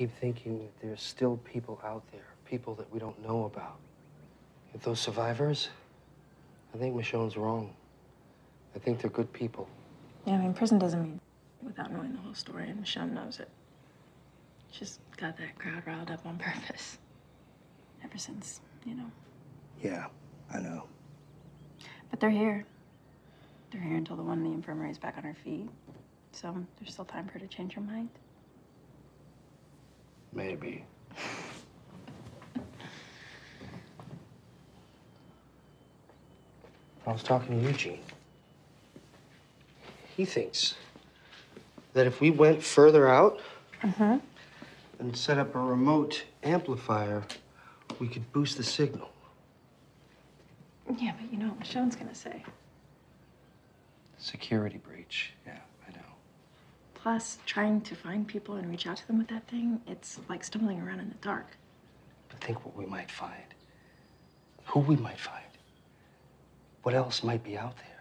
keep thinking that there's still people out there, people that we don't know about. If those survivors, I think Michonne's wrong. I think they're good people. Yeah, I mean, prison doesn't mean without knowing the whole story, and Michonne knows it. She's got that crowd riled up on purpose. Ever since, you know. Yeah, I know. But they're here. They're here until the one in the infirmary is back on her feet. So there's still time for her to change her mind. Maybe. I was talking to Eugene. He thinks that if we went further out mm-hmm. and set up a remote amplifier, we could boost the signal. Yeah, but you know what Michonne's gonna say. Security breach. Yeah, I know. Plus, trying to find people and reach out to them with that thing, it's like stumbling around in the dark. But think what we might find. Who we might find. What else might be out there?